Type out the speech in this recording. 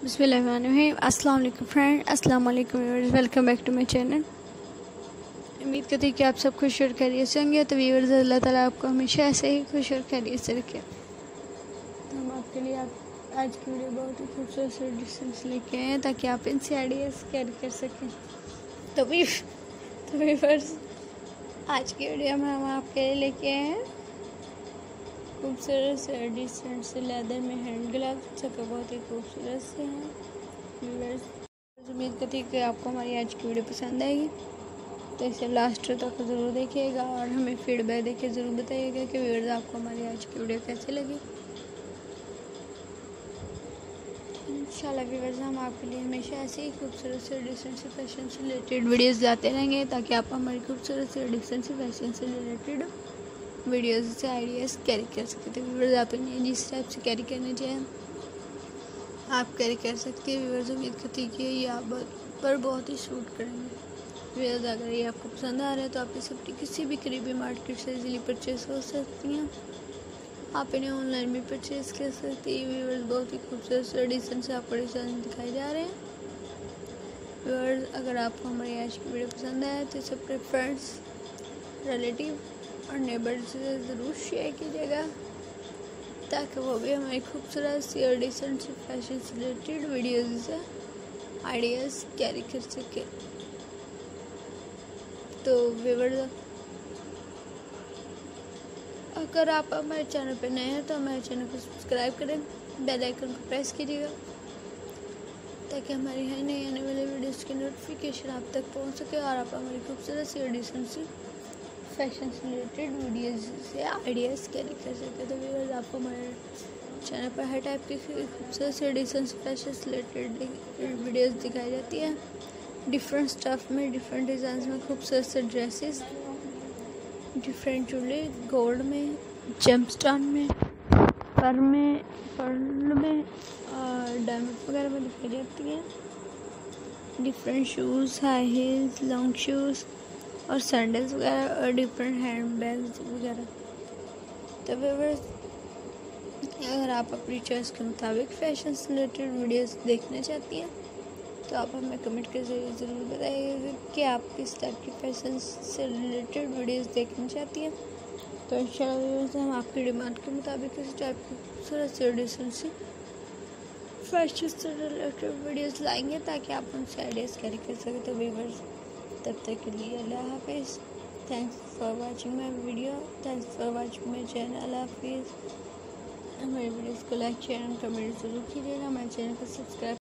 अस्सलाम वालेकुम फ्रेंड अस्सलाम वालेकुम welcome back to my channel. उम्मीद करती हूँ कि आप सब खुश और खैरियत से होंगे। तो व्यूवर्स अल्लाह ताला आपको हमेशा ऐसे ही खुश और खैरियत से रखे। हम आपके लिए आप, आज की वीडियो बहुत ही खूबसूरत से डिस्टेंस लेके आए हैं, ताकि आप इनसे आइडियाज़ कैरी कर सकें। तो तो व्यूवर्स आज की वीडियो में हम आपके लिए लेके आए हैं खूबसूरत से डिसेंट से लेदर में हैंड ग्लव जो बहुत ही खूबसूरत से हैं। उम्मीद करती है कि आपको हमारी आज की वीडियो पसंद आएगी। तो इसे लास्ट तक ज़रूर देखिएगा और हमें फीडबैक देके ज़रूर बताइएगा कि व्यूअर्स आपको हमारी आज की वीडियो कैसे लगी। इंशाल्लाह व्यूअर्स हम आपके लिए हमेशा ऐसे ही खूबसूरत से डिसेंट से फ़ैशन से रिलेटेड वीडियोस लाते रहेंगे ताकि आप हमारी खूबसूरत से डिसेंट से फ़ैशन से रिलेटेड वीडियोस से आइडियाज़ कैरी कर सकते थे व्यूवर्स आप जिस टाइप से कैरी करना चाहिए आप कैरी कर सकते हैं। व्यूवर्स उम्मीद करती है कि ये आप पर बहुत ही शूट करेंगे। व्यूवर्स अगर ये आपको पसंद आ रहा है तो आप इसे अपनी किसी भी करीबी मार्केट से इजीली परचेज हो सकती हैं। आप इन्हें ऑनलाइन भी परचेज कर सकती हैं। व्यूवर्स बहुत ही खूबसूरत डिसेंट से आपको डिज़ाइन दिखाई जा रहे हैं। व्यूवर्स अगर आपको हमारी आज की वीडियो पसंद आए तो इसे अपने फ्रेंड्स रिलेटिव और नेबर से ज़रूर शेयर कीजिएगा, ताकि वो भी हमारी खूबसूरत सी और डिसेंट सी फ़ैशन से रिलेटेड वीडियोज़ से आइडियाज़ कैरी कर सके। तो व्यूवर अगर आप हमारे चैनल पर नए हैं तो हमारे चैनल को सब्सक्राइब करें बेल आइकन को प्रेस कीजिएगा, ताकि हमारी हर नई आने वाली वीडियोज़ की नोटिफिकेशन आप तक पहुँच सके और आप हमारी खूबसूरत सी और डिसेंट सी फ़ैशन से रिलेटेड वीडियोज़ से आइडियाज़ कैरी कर सकते तो व्यूअर्स आपको हमारे चैनल पर हर टाइप की खूबसूरत से डिसेंट फ़ैशन से रिलेटेड वीडियोज़ दिखाई जाती है। डिफरेंट स्टफ़ में डिफरेंट डिज़ाइन में खूबसूरत से ड्रेसेस डिफरेंट चूल्हे गोल्ड में जम्पस्टोन में पर में पर्ल में, और डायमंड वगैरह में दिखाई जाती है। Different shoes high heels long shoes और सैंडल्स वगैरह, और डिफरेंट हैंड बैग्स वगैरह। तो व्यूवर्स अगर आप अपनी चॉइस के मुताबिक फ़ैशन से रिलेटेड वीडियोस देखना चाहती हैं तो आप हमें कमेंट के ज़रिए ज़रूर बताइए कि आप किस टाइप की फ़ैशन से रिलेटेड वीडियोस देखना चाहती हैं। तो इन इंशाल्लाह हम आपकी डिमांड के मुताबिक इस टाइप की खूबसूरत से डिसेंट सी फ़ैशन से रिलेटेड वीडियोस लाएँगे ताकि आप उनसे आइडियाज़ कैरी कर सकें। तो व्यूवर्स तब तक के लिए अल्लाह हाफिज़। Thanks for watching my video thanks for watching my channel अल्लाह हाफिज़। हमारे वीडियोस को लाइक शेयर एंड कमेंट ज़रूर कीजिएगा। हमारे चैनल को सब्सक्राइब